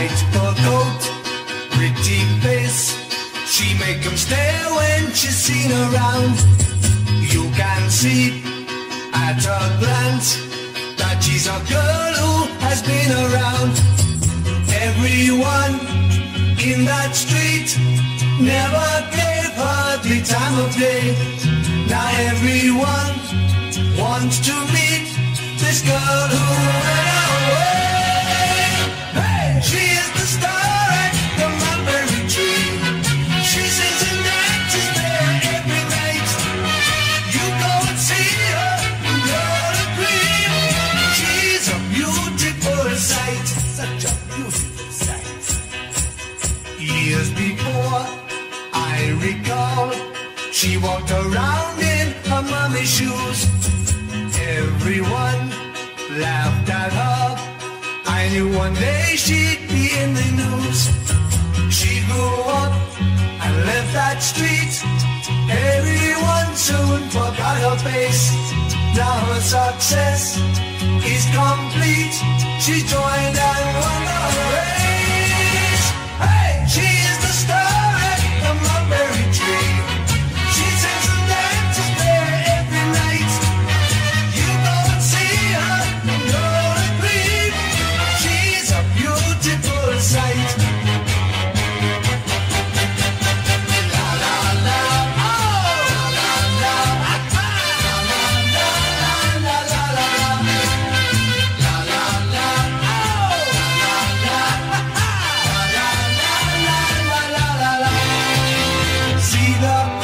tight coat, pretty face. She make 'em stare when she's seen around. You can see at a glance that she's a girl who has been around. Everyone in that street never gave her the time of day. Now everyone wants to meet this girl who went away. Years before, I recall, she walked around in her mommy's shoes. Everyone laughed at her. I knew one day she'd be in the news. She grew up and left that street. Everyone soon forgot her face. Now her success is complete. She joined and won. vida.